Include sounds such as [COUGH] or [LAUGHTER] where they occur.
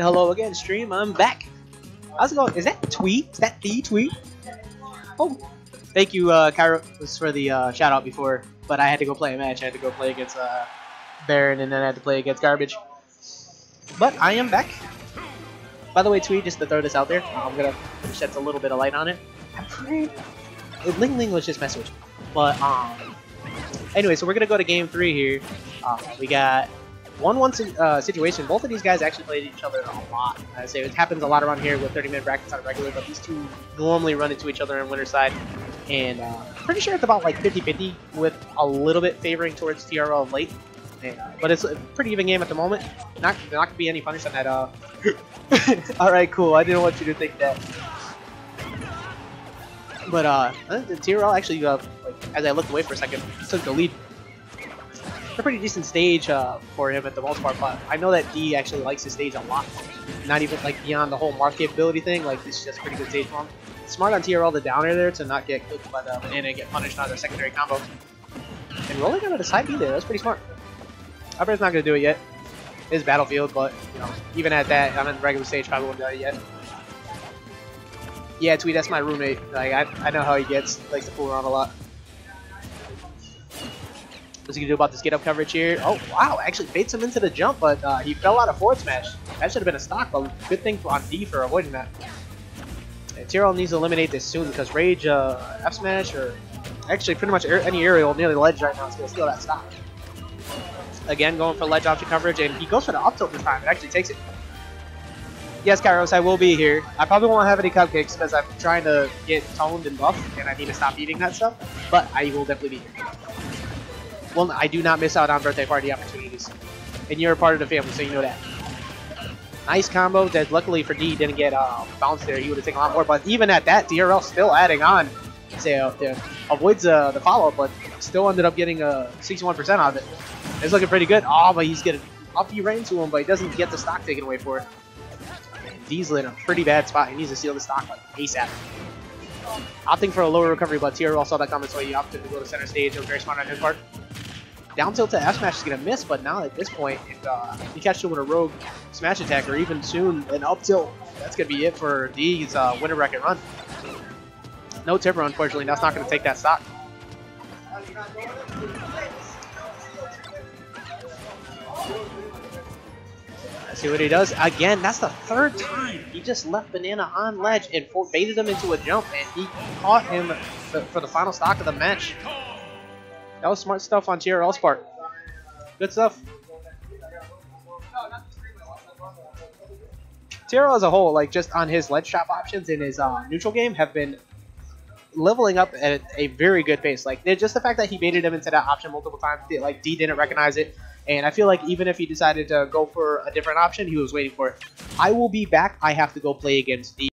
Hello again, stream. I'm back. How's it going? Is that tweet? Is that the tweet? Oh, thank you, uh, Cairo, for the uh, shout out before. But I had to go play a match. I had to go play against uh, Baron, and then I had to play against Garbage. But I am back. By the way, tweet, just to throw this out there, I'm gonna shed a little bit of light on it. I'm. Ling Ling was just messing with me. But um, anyway, so we're gonna go to game three here. Uh, we got one-one uh, situation. Both of these guys actually played each other a lot. I say it happens a lot around here with 30-minute brackets on regular, but these two normally run into each other in winter side. And uh, pretty sure it's about like 50-50 with a little bit favoring towards TRL of late. And, uh, but it's a pretty even game at the moment. Not not gonna be any punish on that. Uh. [LAUGHS] All right, cool. I didn't want you to think that. But uh, the TRL actually, uh, like, as I looked away for a second, took the lead a pretty decent stage uh, for him at the most part, but I know that D actually likes his stage a lot. Not even like beyond the whole mark capability thing, like this is just a pretty good stage for him. Smart on TRL the downer there to not get clipped by the banana and get punished on the secondary combo. And rolling out of the side B there, that's pretty smart. I bet it's not going to do it yet. It's Battlefield, but you know, even at that, I'm in regular stage, probably won't do it yet. Yeah, Tweet, that's my roommate. Like I, I know how he gets, likes to fool around a lot. What's he gonna do about this get up coverage here? Oh wow, actually baits him into the jump, but uh, he fell out of forward smash. That should have been a stock, but good thing on D for avoiding that. And Tyrell needs to eliminate this soon because Rage uh, F smash or actually pretty much any aerial near the ledge right now is gonna steal that stock. Again, going for ledge option coverage, and he goes for the up tilt this time. It actually takes it. Yes, Kairos, I will be here. I probably won't have any cupcakes because I'm trying to get toned and buff, and I need to stop eating that stuff. But I will definitely be here well, I do not miss out on birthday party opportunities. And you're a part of the family, so you know that. Nice combo that luckily for D didn't get uh, bounced there. He would have taken a lot more, but even at that, TRL still adding on. Say, uh, avoids uh, the follow-up, but still ended up getting a 61% out of it. It's looking pretty good. Oh, but he's getting up he ran to him, but he doesn't get the stock taken away for it. D's in a pretty bad spot. He needs to steal the stock like ASAP. Opting for a lower recovery, but TRL saw that coming, so he opted to go to center stage. It was very smart on his part. Down tilt to F smash is going to miss, but now at this point, if uh, you catch him with a rogue smash attack or even soon an up tilt, that's going to be it for D's uh, winter bracket run. No tipper, unfortunately. That's not going to take that stock. Let's see what he does. Again, that's the third time he just left Banana on ledge and baited him into a jump, and he caught him for the final stock of the match. That was smart stuff on TRL's part. Good stuff. TRL as a whole, like just on his ledge trap options in his uh, neutral game, have been leveling up at a very good pace. Like just the fact that he baited him into that option multiple times, like D didn't recognize it, and I feel like even if he decided to go for a different option, he was waiting for it. I will be back. I have to go play against D.